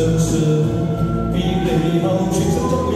生死疲累后全身